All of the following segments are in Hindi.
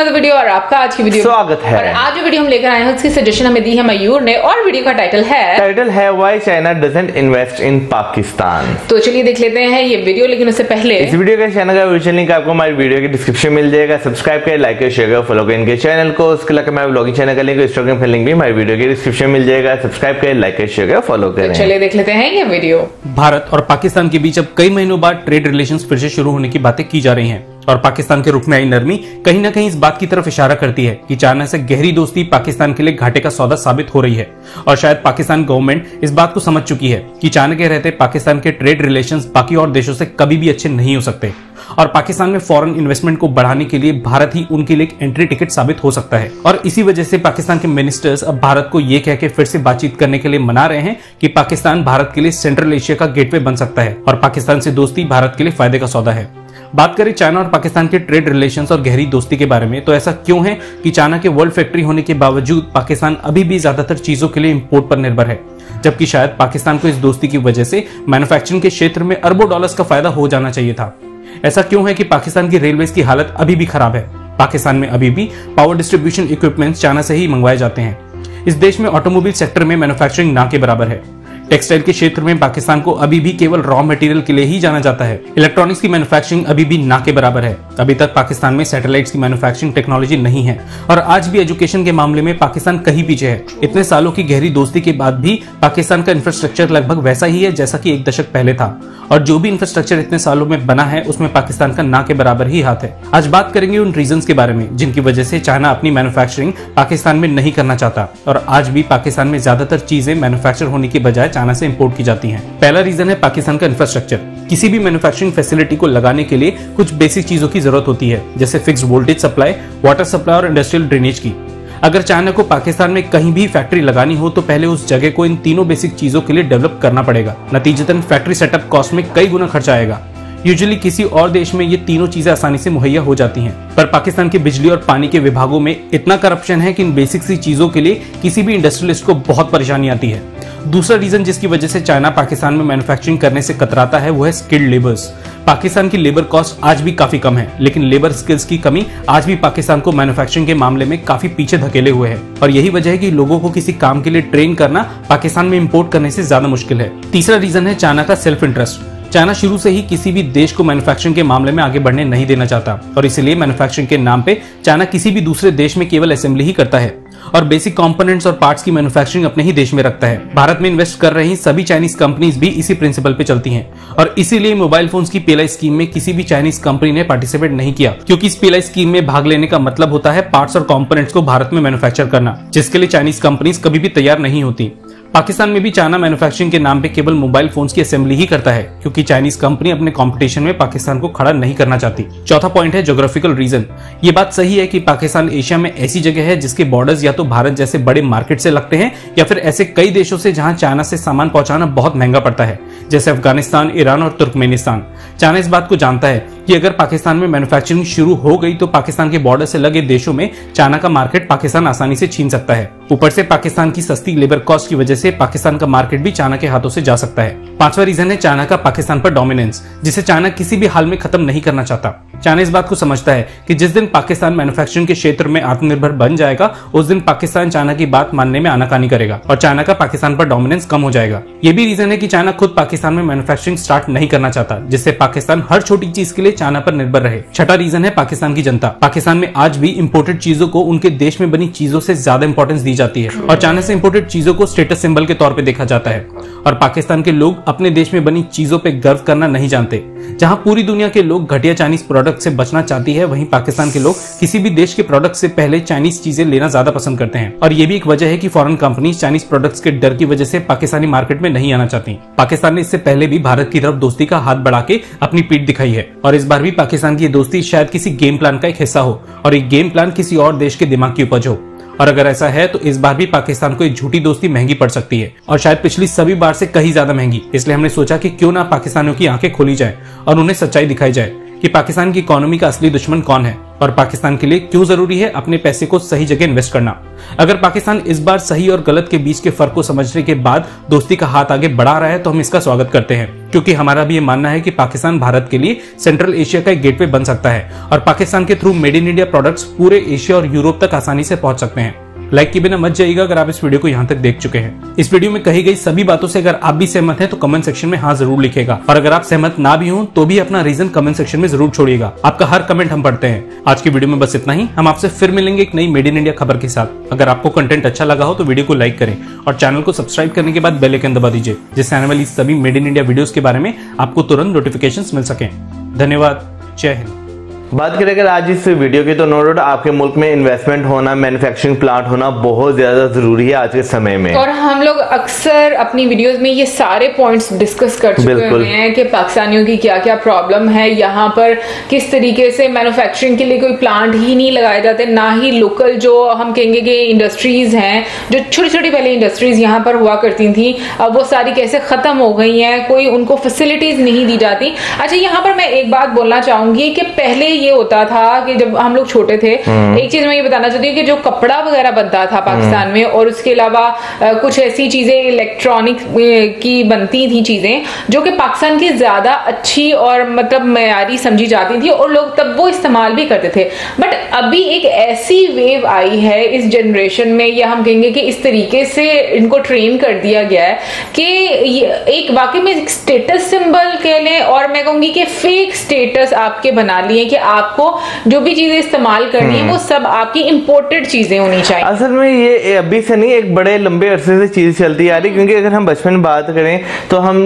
अनदर वीडियो और आपका आज की वीडियो स्वागत है। और आज जो वीडियो हम लेकर आए हैं उसकी सजेशन हमें दी है मयूर ने और वीडियो का टाइटल है टाइटल है why China doesn't invest in Pakistan तो चलिए देख लेते हैं ये वीडियो लेकिन उससे पहले इस वीडियो के चैनल का विजुअल लिंक आपको हमारी वीडियो के डिस्क्रिप्शन मिल जाएगा। सब्सक्राइब करें लाइक करें शेयर करें फॉलो करें इनके चैनल को। उसके अलावा हमारे ब्लॉगिंग चैनल का लिंक इंस्टाग्राम का लिंक भी हमारी वीडियो के डिस्क्रिप्शन मिल जाएगा। सब्सक्राइब करें लाइक करें शेयर करें फॉलो करें। चलिए देख लेते हैं ये वीडियो भारत और पाकिस्तान के बीच अब कई महीनों बाद ट्रेड रिलेशंस फिर से शुरू होने की बातें की जा रही हैं। और पाकिस्तान के रुख में आई नरमी कहीं ना कहीं इस बात की तरफ़ इशारा करती है कि चाइना से गहरी दोस्ती पाकिस्तान के लिए घाटे का सौदा साबित हो रही है। और शायद पाकिस्तान गवर्नमेंट इस बात को समझ चुकी है कि चाइना के रहते पाकिस्तान के ट्रेड रिलेशंस बाकी और देशों से कभी भी अच्छे नहीं हो सकते। और पाकिस्तान में फॉरेन इन्वेस्टमेंट को बढ़ाने के लिए भारत ही उनके लिए एक एंट्री टिकट साबित हो सकता है। और इसी वजह से पाकिस्तान के मिनिस्टर्स अब भारत को यह कह के फिर से बातचीत करने के लिए मना रहे हैं कि पाकिस्तान भारत के लिए सेंट्रल एशिया का गेटवे बन सकता है और पाकिस्तान से दोस्ती भारत के लिए फ़ायदे का सौदा है। बात करें चाइना और पाकिस्तान के ट्रेड रिलेशन और गहरी दोस्ती के बारे में तो ऐसा क्यों है कि चाइना के वर्ल्ड फैक्ट्री होने के बावजूद पाकिस्तान अभी भी ज़्यादातर चीज़ों के लिए इम्पोर्ट पर निर्भर है? जबकि शायद पाकिस्तान को इस दोस्ती की वजह से मैन्युफैक्चरिंग के क्षेत्र में अरबों डॉलर्स का फ़ायदा हो जाना चाहिए था। ऐसा क्यों है कि पाकिस्तान की रेलवे की हालत अभी भी खराब है? पाकिस्तान में अभी भी पावर डिस्ट्रीब्यूशन इक्विपमेंट चाइना से ही मंगवाए जाते हैं। इस देश में ऑटोमोबाइल सेक्टर में मैन्युफैक्चरिंग ना के बराबर है। टेक्सटाइल के क्षेत्र में पाकिस्तान को अभी भी केवल रॉ मटेरियल के लिए ही जाना जाता है। इलेक्ट्रॉनिक्स की मैन्युफैक्चरिंग अभी भी ना के बराबर है। अभी तक पाकिस्तान में सैटेलाइट्स की मैन्युफैक्चरिंग टेक्नोलॉजी नहीं है और आज भी एजुकेशन के मामले में पाकिस्तान कहीं पीछे है। इतने सालों की गहरी दोस्ती के बाद भी पाकिस्तान का इंफ्रास्ट्रक्चर लगभग वैसा ही है जैसा की एक दशक पहले था। और जो भी इंफ्रास्ट्रक्चर इतने सालों में बना है, उसमें पाकिस्तान का ना के बराबर ही हाथ है। आज बात करेंगे उन रीजन के बारे में, जिनकी वजह से चाइना अपनी मैन्युफैक्चरिंग पाकिस्तान में नहीं करना चाहता। और आज भी पाकिस्तान में ज़्यादातर चीज़ें मैन्युफैक्चर होने के बजाय चाइना से इम्पोर्ट की जाती है। पहला रीजन है पाकिस्तान का इंफ्रास्ट्रक्चर किसी भी मैन्युफैक्चरिंग फैसिलिटी को लगाने के लिए कुछ बेसिक चीज़ों की ज़रूरत होती है, जैसे fix voltage supply water supply और इंडस्ट्रियल ड्रेनेज की। अगर चाइना को पाकिस्तान में कहीं भी फैक्ट्री लगानी हो तो पहले उस जगह को इन तीनों बेसिक चीज़ों के लिए डेवलप करना पड़ेगा। नतीजतन फैक्ट्री सेटअप कॉस्ट में कई गुना खर्चा आएगा। यूजुअली किसी और देश में ये तीनों चीज़ें आसानी से मुहैया हो जाती हैं। पर पाकिस्तान के बिजली और पानी के विभागों में इतना करप्शन है कि इन बेसिक सी चीज़ों के लिए किसी भी इंडस्ट्रियलिस्ट को बहुत परेशानी आती है। दूसरा रीजन जिसकी वजह से चाइना पाकिस्तान में मैन्युफैक्चरिंग करने से कतराता है, वो है स्किल्ड लेबर्स पाकिस्तान की लेबर कॉस्ट आज भी काफ़ी कम है, लेकिन लेबर स्किल्स की कमी आज भी पाकिस्तान को मैन्युफैक्चरिंग के मामले में काफ़ी पीछे धकेले हुए है। और यही वजह है कि लोगों को किसी काम के लिए ट्रेन करना पाकिस्तान में इम्पोर्ट करने से ज़्यादा मुश्किल है। तीसरा रीजन है चाइना का सेल्फ इंटरेस्ट चाइना शुरू से ही किसी भी देश को मैन्युफैक्चरिंग के मामले में आगे बढ़ने नहीं देना चाहता, और इसलिए मैन्युफैक्चरिंग के नाम पे चाइना किसी भी दूसरे देश में केवल असेंबली ही करता है। और बेसिक कंपोनेंट्स और पार्ट्स की मैन्युफैक्चरिंग अपने ही देश में रखता है। भारत में इन्वेस्ट कर रही सभी चाइनीज़ कंपनीज़ भी इसी प्रिंसिपल पे चलती हैं। और इसीलिए मोबाइल फ़ोन की पेलाई स्कीम में किसी भी चाइनीज़ कंपनी ने पार्टिसिपेट नहीं किया। क्योंकि इस पेलाई स्कीम में भाग लेने का मतलब होता है पार्ट्स और कॉम्पोनेट्स को भारत में मैन्युफैक्चर करना, जिसके लिए चाइनीज़ कंपनीज़ कभी भी तैयार नहीं होती। पाकिस्तान में भी चाइना मैन्युफैक्चरिंग के नाम पे केवल मोबाइल फोन्स की असेंबली ही करता है, क्योंकि चाइनीज़ कंपनी अपने कंपटीशन में पाकिस्तान को खड़ा नहीं करना चाहती। चौथा पॉइंट है जोग्राफिकल रीजन ये बात सही है कि पाकिस्तान एशिया में ऐसी जगह है जिसके बॉर्डर्स या तो भारत जैसे बड़े मार्केट से लगते हैं, या फिर ऐसे कई देशों से जहाँ चाइना से सामान पहुंचाना बहुत महँगा पड़ता है, जैसे अफ़गानिस्तान, ईरान और तुर्कमेनिस्तान। चाइना इस बात को जानता है कि अगर पाकिस्तान में मैन्युफैक्चरिंग शुरू हो गई तो पाकिस्तान के बॉर्डर से लगे देशों में चाइना का मार्केट पाकिस्तान आसानी से छीन सकता है। ऊपर से पाकिस्तान की सस्ती लेबर कॉस्ट की वजह से पाकिस्तान का मार्केट भी चाइना के हाथों से जा सकता है। पांचवा रीजन है चाइना का पाकिस्तान पर डोमिनेंस जिसे चाइना किसी भी हाल में खत्म नहीं करना चाहता। चाइना इस बात को समझता है कि जिस दिन पाकिस्तान मैन्युफैक्चरिंग के क्षेत्र में आत्मनिर्भर बन जाएगा, उस दिन पाकिस्तान चाइना की बात मानने में आनाकानी करेगा और चाइना का पाकिस्तान पर डोमिनेंस कम हो जाएगा। ये भी रीजन है कि चाइना खुद पाकिस्तान में मैन्युफैक्चरिंग स्टार्ट नहीं करना चाहता, जिससे पाकिस्तान हर छोटी चीज़ के लिए चाइना पर निर्भर रहे। छठा रीजन है पाकिस्तान की जनता। पाकिस्तान में आज भी इम्पोर्टेड चीज़ों को उनके देश में बनी चीज़ों से ज़्यादा इंपॉर्टेंस दी जाती है। और चाइना से इम्पोर्टेड चीज़ों को स्टेटस सिंबल के तौर पर देखा जाता है। और पाकिस्तान के लोग अपने देश में बनी चीज़ों पर गर्व करना नहीं जानते। जहाँ पूरी दुनिया के लोग घटिया चाइनीज़ प्रोडक्ट से बचना चाहती है, वहीं पाकिस्तान के लोग किसी भी देश के प्रोडक्ट से पहले चाइनीज़ चीज़ें लेना ज़्यादा पसंद करते हैं। और ये भी एक वजह है कि फॉरेन कंपनी चाइनीज़ प्रोडक्ट्स के डर की वजह से पाकिस्तानी मार्केट में नहीं आना चाहती। पाकिस्तान ने इससे पहले भी भारत की तरफ़ दोस्ती का हाथ बढ़ा के अपनी पीठ दिखाई है। और इस बार भी पाकिस्तान की दोस्ती शायद किसी गेम प्लान का एक हिस्सा हो और ये गेम प्लान किसी और देश के दिमाग की उपज हो। और अगर ऐसा है तो इस बार भी पाकिस्तान को एक झूठी दोस्ती महँगी पड़ सकती है और शायद पिछली सभी बार से कहीं ज़्यादा महँगी। इसलिए हमने सोचा कि क्यों ना पाकिस्तानियों की आँखें खोली जाए और उन्हें सच्चाई दिखाई जाए। कि पाकिस्तान की इकोनॉमी का असली दुश्मन कौन है और पाकिस्तान के लिए क्यों ज़रूरी है अपने पैसे को सही जगह इन्वेस्ट करना। अगर पाकिस्तान इस बार सही और गलत के बीच के फ़र्क को समझने के बाद दोस्ती का हाथ आगे बढ़ा रहा है तो हम इसका स्वागत करते हैं। क्योंकि हमारा भी ये मानना है कि पाकिस्तान भारत के लिए सेंट्रल एशिया का एक गेटवे बन सकता है और पाकिस्तान के through made in India products पूरे एशिया और यूरोप तक आसानी से पहुँच सकते हैं। लाइक के बिना मत जाइएगा अगर आप इस वीडियो को यहाँ तक देख चुके हैं। इस वीडियो में कही गई सभी बातों से अगर आप भी सहमत हैं तो कमेंट सेक्शन में हाँ ज़रूर लिखेगा। और अगर आप सहमत ना भी हो तो भी अपना रीजन कमेंट सेक्शन में ज़रूर छोड़िएगा। आपका हर कमेंट हम पढ़ते हैं। आज की वीडियो में बस इतना ही। हम आपसे फिर मिलेंगे एक नई मेड इन इंडिया खबर के साथ। अगर आपको कंटेंट अच्छा लगा हो तो वीडियो को लाइक करें। और चैनल को सब्सक्राइब करने के बाद बेल आइकन दबा दीजिए, जिससे आने वाली सभी मेड इन इंडिया वीडियो के बारे में आपको तुरंत नोटिफिकेशन मिल सके। धन्यवाद। जय हिंद। बात करें अगर आज इस वीडियो की तो नो डाउट आपके मुल्क में इन्वेस्टमेंट होना मैन्युफैक्चरिंग प्लांट होना बहुत ज़्यादा ज़रूरी है आज के समय में। और हम लोग अक्सर अपनी वीडियोस में ये सारे पॉइंट्स डिस्कस कर चुके हैं कि पाकिस्तानियों की क्या क्या प्रॉब्लम है यहाँ पर किस तरीके से मैन्युफैक्चरिंग के लिए कोई प्लांट ही नहीं लगाए जाते ना ही लोकल जो हम कहेंगे कि इंडस्ट्रीज़ हैं जो छोटी छोटी पहले इंडस्ट्रीज़ यहाँ पर हुआ करती थी अब वो सारी कैसे खत्म हो गई हैं कोई उनको फैसिलिटीज़ नहीं दी जाती। अच्छा यहाँ पर मैं एक बात बोलना चाहूँगी कि पहले ये होता था कि जब हम लोग छोटे थे एक चीज़ मैं ये बताना चाहती हूँ कि जो कपड़ा वगैरह बनता था पाकिस्तान में और उसके अलावा कुछ ऐसी चीज़ें इलेक्ट्रॉनिक की बनती थी चीज़ें जो कि पाकिस्तान की ज़्यादा अच्छी और मतलब मयारी समझी जाती थी और लोग तब वो इस्तेमाल भी करते थे। बट अभी एक ऐसी वेव आई है इस जनरेशन में या हम कहेंगे कि इस तरीके से इनको ट्रेन कर दिया गया है कि एक वाकई में स्टेटस सिंबल कह लें और मैं कहूँगी कि फेक स्टेटस आपके बना लिए कि आपको जो भी चीज़ें इस्तेमाल करनी है वो सब आपकी इंपोर्टेड चीज़ें होनी चाहिए। असल में ये अभी से नहीं एक बड़े लंबे अरसे से चीज़ चलती आ रही क्योंकि अगर हम बचपन में बात करें तो हम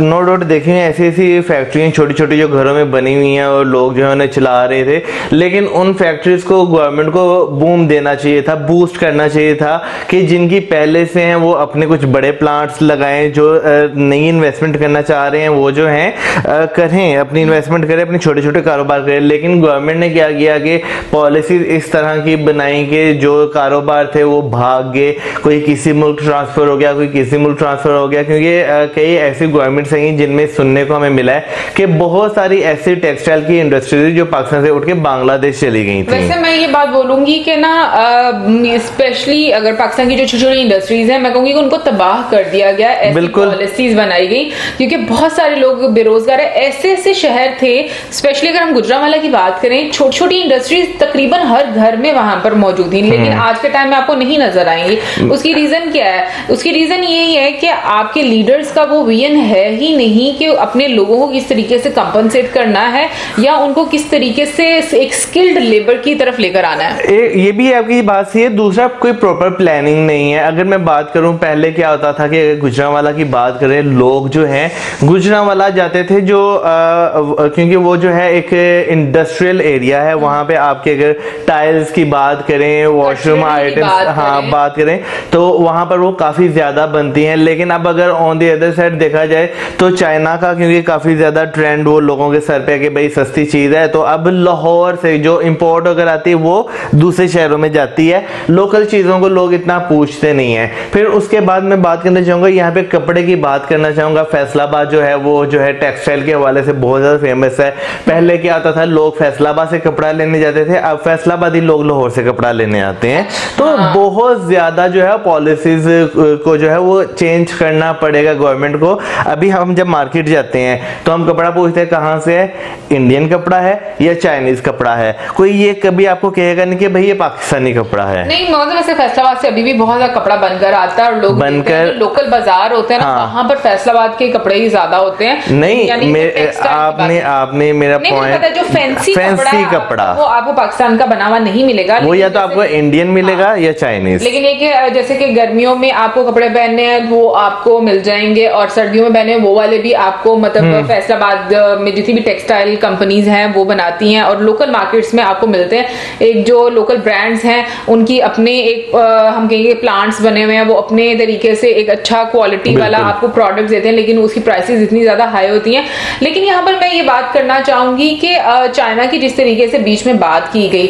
नो डाउट देखेंगे ऐसी ऐसी फैक्ट्रियाँ छोटी छोटी जो घरों में बनी हुई हैं और लोग जो है उन्हें चला रहे थे लेकिन उन फैक्ट्रीज को गवर्नमेंट को बूम देना चाहिए था बूस्ट करना चाहिए था कि जिनकी पहले से हैं वो अपने कुछ बड़े प्लांट्स लगाएँ जो नई इन्वेस्टमेंट करना चाह रहे हैं वो जो हैं करें अपनी इन्वेस्टमेंट करें अपने छोटे छोटे कारोबार करें लेकिन गवर्नमेंट ने क्या किया कि पॉलिसी इस तरह की बनाई कि जो कारोबार थे वो भाग गए। कोई किसी मुल्क ट्रांसफ़र हो गया कोई किसी मुल्क ट्रांसफ़र हो गया क्योंकि कई ऐसी गवर्नमेंट्स हैं जिनमें सुनने को हमें मिला है कि बहुत सारी ऐसी टेक्सटाइल की इंडस्ट्रीज़ जो पाकिस्तान से उठ के बांग्लादेश चली गई थी। वैसे मैं ये बात बोलूँगी कि ना स्पेशली अगर पाकिस्तान की जो छोटी छोटी इंडस्ट्रीज़ हैं मैं कहूँगी कि उनको तबाह कर दिया गया ऐसी बिल्कुल। पॉलिसीज़ बनाई गई क्योंकि बहुत सारे लोग बेरोजगार है। ऐसे ऐसे शहर थे स्पेशली अगर हम गुजरावाला की बात करें छोटी छोटी इंडस्ट्रीज़ तकरीबन हर घर में वहाँ पर मौजूद थी लेकिन हम्म। आज के टाइम में आपको नहीं नज़र आएँगी। उसकी रीजन क्या है? उसकी रीजन यही है कि आपके लीडर्स का वो विजन है ही नहीं कि अपने लोगों को किस तरीके से कंपनसेट करना है या उनको किस तरीके से एक स्किल्ड लेबर की तरफ़ लेकर आना है। ए, ये भी आपकी बात सही है। दूसरा कोई प्रॉपर प्लानिंग नहीं है। अगर मैं बात करूँ पहले क्या होता था कि गुजरावाला की बात करें लोग जो हैं गुजरावाला जाते थे जो अ, क्योंकि वो जो है एक इंडस्ट्रियल एरिया है वहाँ पे आपके अगर टाइल्स की बात करें वॉशरूम आइटम्स हाँ करें। बात करें तो वहाँ पर वो काफ़ी ज़्यादा बनती हैं। लेकिन अब अगर ऑन दी अदर साइड देखा जाए तो चाइना का क्योंकि काफ़ी ज़्यादा ट्रेंड वो लोगों के सर पे है कि भाई सस्ती चीज़ है तो अब लाहौर से जो इंपोर्ट अगर आती है वो दूसरे शहरों में जाती है। लोकल चीज़ों को लोग इतना पूछते नहीं है। फिर उसके बाद मैं बात करना चाहूँगा यहाँ पे कपड़े की बात करना चाहूँगा। फैसलाबाद जो है वो जो है टेक्सटाइल के हवाले से बहुत ज़्यादा फ़ेमस है। पहले क्या होता था लोग फैसलाबाद से कपड़ा लेने जाते थे। अब फैसलाबादी लोग लाहौर से कपड़ा लेने आते हैं। तो बहुत ज़्यादा जो है पॉलिसीज़ को जो है वो चेंज करना पड़ेगा गवर्नमेंट को। अभी हम जब मार्केट जाते हैं तो हम कपड़ा पूछते हैं कहाँ से है? इंडियन कपड़ा है या चाइनीज़ कपड़ा है? कोई ये कभी आपको कहेगा नहीं कि भाई ये पाकिस्तानी कपड़ा है? नहीं मतलब वैसे फैसलाबाद से अभी भी बहुत ज़्यादा कपड़ा बनकर आता है और लोग बनकर- लोकल बाज़ार होते हैं ना हाँ। वहाँ पर फैसलाबाद के कपड़े ही ज़्यादा होते हैं। नहीं आपने आपने मेरा है, जो फैंसी फैंसी कपड़ा, कपड़ा। वो आपको पाकिस्तान का बना हुआ नहीं मिलेगा वो या तो आपको इंडियन मिलेगा या चाइनीज़ लेकिन ये कि जैसे कि गर्मियों में आपको कपड़े पहनने हैं वो आपको मिल जाएँगे और सर्दियों में पहने वो वाले भी आपको मतलब हम्म। फैसलाबाद में जितनी भी टेक्सटाइल कंपनीज़ हैं वो बनाती हैं और लोकल मार्केट्स में आपको मिलते हैं। एक जो लोकल ब्रांड्स हैं उनकी अपने एक हम कहेंगे प्लांट्स बने हुए हैं वो अपने तरीके से एक अच्छा क्वालिटी वाला आपको प्रोडक्ट देते हैं लेकिन उसकी प्राइसेस इतनी ज़्यादा हाई होती हैं। लेकिन यहाँ पर मैं ये बात करना चाहूँगी कि चाइना की जिस तरीके से बीच में बात की गई।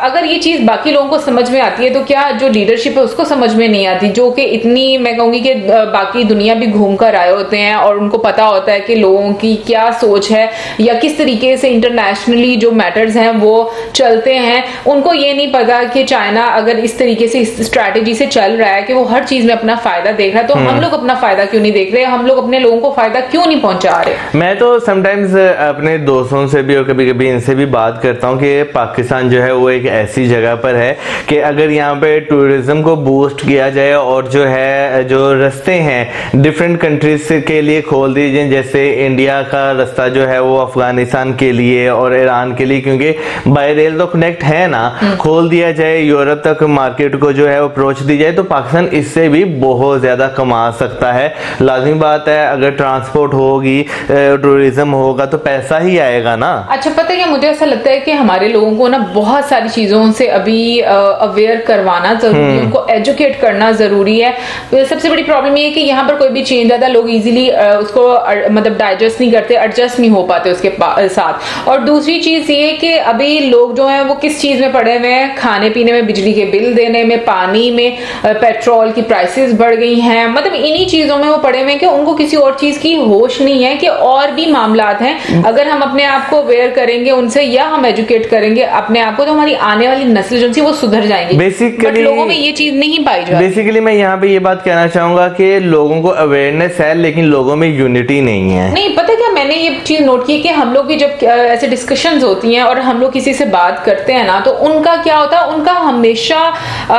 अगर ये चीज़ बाकी लोगों को समझ में आती है तो क्या जो लीडरशिप है उसको समझ में नहीं आती? जो कि इतनी मैं कहूँगी कि बाकी दुनिया भी घूम कर आए होते हैं और उनको पता होता है कि लोगों की क्या सोच है या किस तरीके से इंटरनेशनली जो मैटर्स हैं वो चलते हैं। उनको ये नहीं पता कि चाइना अगर इस तरीके से इस स्ट्रैटेजी से चल रहा है कि वो हर चीज़ में अपना फ़ायदा देख रहा है तो हम हम्म। लोग अपना फ़ायदा क्यों नहीं देख रहे? हम लोग अपने लोगों को फ़ायदा क्यों नहीं पहुँचा रहे? मैं तो समटाइम्स अपने दोस्तों से भी और कभी कभी इनसे भी बात करता हूँ कि पाकिस्तान जो है वो एक ऐसी जगह पर है कि अगर यहाँ पे टूरिज़्म को बूस्ट किया जाए और जो है जो रास्ते हैं डिफरेंट कंट्रीज़ के लिए खोल दिए जाए जैसे इंडिया का रास्ता जो है वो अफ़गानिस्तान के लिए और ईरान के लिए क्योंकि बाई रेल तो कनेक्ट है ना हम्म। खोल दिया जाए यूरोप तक मार्केट को जो है अप्रोच दी जाए तो पाकिस्तान इससे भी बहुत ज़्यादा कमा सकता है लाजमी बात है अगर ट्रांसपोर्ट होगी टूरिज़्म होगा तो पैसा ही आएगा ना अच्छा पता है क्या मुझे ऐसा लगता है कि हमारे लोगों को ना बहुत सारी चीज़ों से अभी अवेयर करवाना ज़रूरी है हम्म। उनको एजुकेट करना ज़रूरी है। सबसे बड़ी प्रॉब्लम ये है कि यहाँ पर कोई भी चेंज आता है लोग इजीली उसको मतलब डाइजेस्ट नहीं करते एडजस्ट नहीं हो पाते उसके साथ। और दूसरी चीज़ ये कि अभी लोग जो है वो किस चीज़ में पड़े हुए हैं? खाने पीने में बिजली के बिल देने में पानी में पेट्रोल की प्राइसेस बढ़ गई हैं। मतलब इन्हीं चीज़ों में वो पड़े हुए हैं कि उनको किसी और चीज़ की होश नहीं है कि और भी मामला हैं। अगर हम अपने आप को अवेयर करेंगे उनसे या हम एजुकेट करेंगे अपने आप को तो हमारी आने वाली नस्ल जो वो सुधर जाएँगे। बेसिकली लोगों में ये चीज़ नहीं पाई जाती बेसिकली मैं यहाँ पे ये बात कहना चाहूँगा कि लोगों को अवेयरनेस है लेकिन लोगों में यूनिटी नहीं है। नहीं पता मैंने ये चीज़ नोट की कि हम लोग की जब ऐसे डिस्कशन होती हैं और हम लोग किसी से बात करते हैं ना तो उनका क्या होता है उनका हमेशा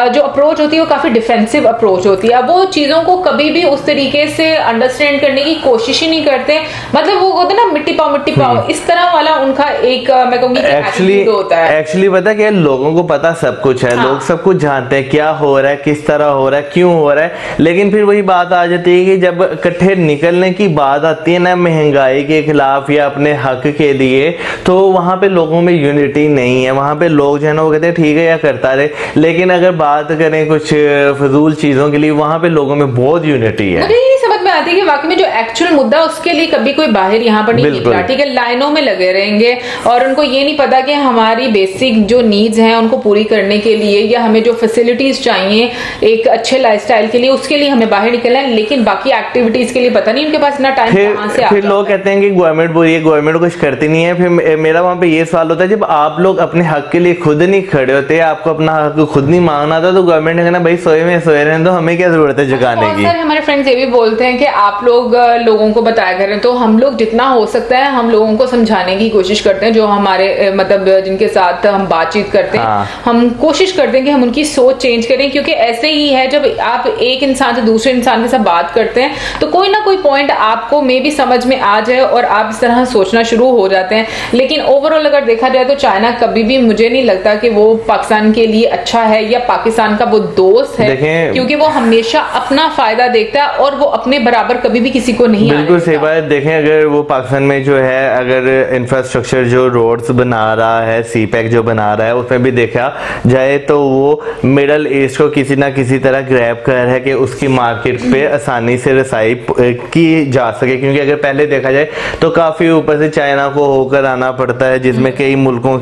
जो अप्रोच होती है वो काफ़ी डिफेंसिव अप्रोच होती है। वो चीज़ों को कभी भी उस तरीके से अंडरस्टैंड करने की कोशिश ही नहीं करते। मतलब वो होता ना मिट्टी पाओ मिट्टी पाओ हम्म। इस तरह वाला उनका एक मैं कहूँगी एक्चुअली होता है। एक्चुअली पता क्या लोगों को पता सब कुछ है। हाँ। लोग सब कुछ जानते हैं क्या हो रहा है किस तरह हो रहा है क्यों हो रहा है। लेकिन फिर वही बात आ जाती है कि जब इकट्ठे निकलने की बात आती है ना महँगाई के खिलाफ या अपने हक के लिए तो वहाँ पे लोगों में यूनिटी नहीं है। वहाँ पे लोग जो है ना, वो कहते हैं, ठीक है, या करता रहे। लेकिन अगर बात करें कुछ फजूल चीज़ों के लिए, वहाँ पे लोगों में बहुत यूनिटी है। में आती है कि वाकई में जो एक्चुअल मुद्दा उसके लिए कभी कोई बाहर यहाँ पर नहीं निकला ठीक है लाइनों में लगे रहेंगे और उनको ये नहीं पता कि हमारी बेसिक जो नीड्स हैं उनको पूरी करने के लिए या हमें जो फैसिलिटीज़ चाहिए एक अच्छे लाइफस्टाइल के लिए उसके लिए हमें बाहर निकलना है। लेकिन बाकी एक्टिविटीज़ के लिए पता नहीं उनके पास इतना टाइम कहाँ से फिर लोग कहते हैं कि गवर्नमेंट है गवर्नमेंट कुछ करती नहीं है। फिर मेरा वहाँ पे ये सवाल होता है जब आप लोग अपने हक के लिए खुद नहीं खड़े होते आपको अपना हक खुद नहीं मांगना था तो गवर्नमेंट ने कहना भाई सोए में सोए रहे तो हमें क्या ज़रूरत है जगाने की? हमारे फ्रेंड्स ये भी बोलते हैं कि आप लोग लोगों को बताया करें तो हम लोग जितना हो सकता है हम लोगों को समझाने की कोशिश करते हैं जो हमारे मतलब जिनके साथ हम बातचीत करते हैं। हाँ। हम कोशिश करते हैं कि हम उनकी सोच चेंज करें क्योंकि ऐसे ही है जब आप एक इंसान से दूसरे इंसान के साथ बात करते हैं तो कोई ना कोई पॉइंट आपको मे भी समझ में आ जाए और आप इस तरह सोचना शुरू हो जाते हैं। लेकिन ओवरऑल अगर देखा जाए तो चाइना कभी भी मुझे नहीं लगता कि वो पाकिस्तान के लिए अच्छा है या पाकिस्तान का वो दोस्त है क्योंकि वो हमेशा अपना फ़ायदा देखता है और वो अपने बराबर कभी भी किसी को नहीं बिल्कुल सही बात देखें अगर वो पाकिस्तान में जो है अगर इंफ्रास्ट्रक्चर जो रोड्स बना रहा है सी पैक जो बना रहा है उसमें भी देखा जाए तो वो मिडल ईस्ट को किसी ना किसी तरह ग्रैप कर है कि उसकी मार्केट पे आसानी से रसाई की जा सके। क्योंकि अगर पहले देखा जाए तो काफ़ी ऊपर से चाइना को होकर आना पड़ता है जिसमें कई मुल्कों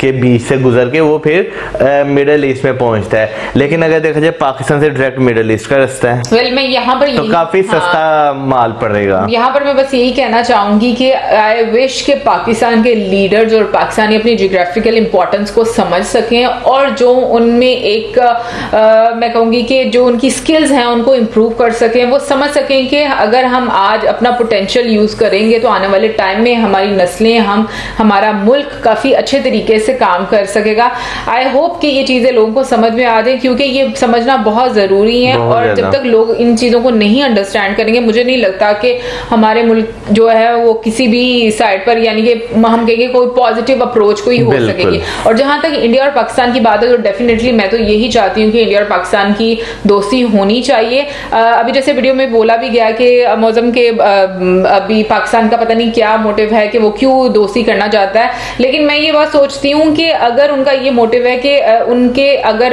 के बीच से गुजर के वो फिर मिडल ईस्ट में पहुँचता है। लेकिन अगर देखा जाए पाकिस्तान से डायरेक्ट मिडल ईस्ट का रास्ता है। Well, मैं यहाँ पर तो काफ़ी हाँ। सस्ता माल पड़ेगा। यहाँ पर मैं बस यही कहना चाहूँगी कि आई विश के पाकिस्तान के लीडर्स और पाकिस्तानी अपनी जियोग्राफिकल इंपॉर्टेंस को समझ सकें और जो उनमें एक आ, मैं कहूँगी कि जो उनकी स्किल्स हैं उनको इम्प्रूव कर सकें वो समझ सकें कि अगर हम आज अपना पोटेंशियल यूज़ करेंगे तो आने वाले टाइम में हमारी नस्लें हम हमारा मुल्क काफ़ी अच्छे तरीके से काम कर सकेगा। आई होप कि ये चीज़ें लोगों को समझ में आ जाए क्योंकि ये समझना बहुत ज़रूरी है और जब तक लोग इन चीज़ों को नहीं अंडरस्टैंड करेंगे। मुझे नहीं लगता कि हमारे मुल्क जो है वो किसी भी साइड पर यानी कि हम कहेंगे कोई पॉजिटिव अप्रोच कोई हो सकेगी। और जहाँ तक इंडिया और पाकिस्तान की बात है तो डेफिनेटली मैं तो यही चाहती हूँ कि इंडिया और पाकिस्तान की दोस्ती होनी चाहिए। अभी जैसे वीडियो में बोला भी गया कि मौजम के अभी पाकिस्तान का पता नहीं क्या मोटिव है कि वो क्यों दोस्ती करना चाहता है। लेकिन मैं ये बात सोचती हूँ कि अगर उनका ये मोटिव है कि उनके अगर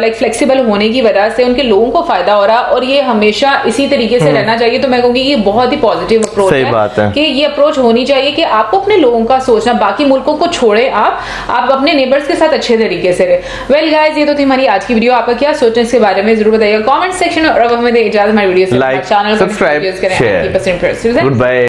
लाइक फ्लेक्सिबल होने की वजह से उनके लोगों को फ़ायदा हो रहा और ये हमेशा इसी तरीके से रहना चाहिए तो मैं कहूँगी ये बहुत ही पॉजिटिव अप्रोच है, बात है। कि ये अप्रोच होनी चाहिए कि आपको अपने लोगों का सोचना बाकी मुल्कों को छोड़े आप आप अपने नेबर्स के साथ अच्छे तरीके से रहे। वेल गाइज़ ये तो थी हमारी आज की वीडियो आपका क्या सोचना इसके बारे में ज़रूर बताइएगा। कॉमेंट सेक्शन में और अब हमें दे इजाज़त हमारी वीडियो चैनल सब्सक्राइब करें। Good bye